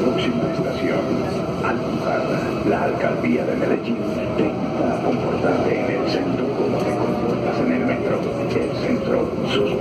Próxima estación, Alpujar, la alcaldía de Medellín 是不是